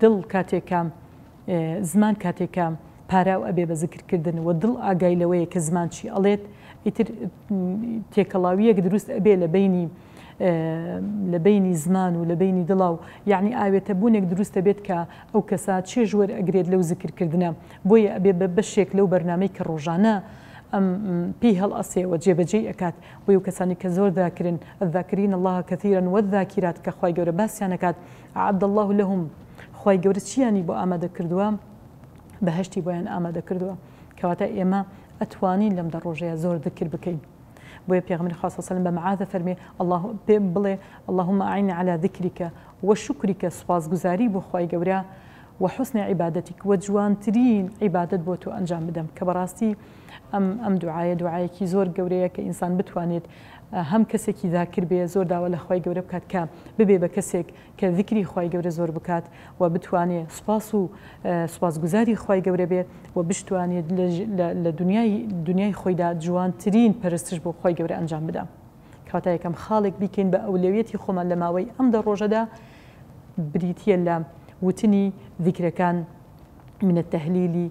دڵ کاتێ کە زمان کاتێ کە پاراو ئەبێ بە زکر کردن وە دڵ ئاگای لەوەیە کە زمان چی ئەڵێت ئیتر تێکەڵاویەک دروست ئەبێ لە بینی لە بینی زمان و لە بینی دڵاو یعنی ئاوێتە بوونێک دروستە بێت کە ئەو کەسا چێژ وەر ئەگرێت لەو زکرکردە بۆیە ئەبێ بە بەشێک لەو بەرنمەی کە ڕۆژانە ئەم پێی هەڵ ئەسێوە جێبەجێی ئەکات بۆی و کەسانی کە زۆر داکرن ئەذاکرین اللهە کەثیرن وەذاکیرات کە خخوای گەورە باسییانەکات اعد اللە لهم، خوای گەورە چییانی بۆ ئامادە کردووە؟ بەهەشتی بۆیان ئامادە کردووە. کەواتە ئێمە ئەتوانین لەم دە ڕۆژەیا زۆر ذکر بکەین. بۆیە پێغەمبەری خوا صلی اللە علیە و سلم بە معاذ ئەفەرموێ اللە پێ بڵێ اللهم اعینی علی ذکرک وشکرک سوپاسگوزاری بۆ خوای گەورە وحسن عبادتک وە جوانترین عیبادەت بۆ تۆ ئەنجام بدەم کە بەڕاستی ئەم ئەم دوعایە دوعایەکی زۆر گەورەیە کە ئینسان بتوانێت هەم کەسێکی ذاکر بێ زۆر داوا لە خوای گەورە بکات کە ببێ بە کەسێک کە ذیکری خوای گەورە زۆر بکات و بتوانێ سوپاس و سوپاسگوزاری خوای گەورە بێ و بشتوانێت لە دنیای دنیای خۆیدا جوانترین پەرستش بۆ خوای گەورە ئەنجام بدا کەواتە یەکەم خاڵێک بیکەین بە ئەولەویەتی خۆمان لە ماوەی ئەم دە ڕۆژەدا بریتیە لە وتنی ذیکرەکان من التهلیلی